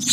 you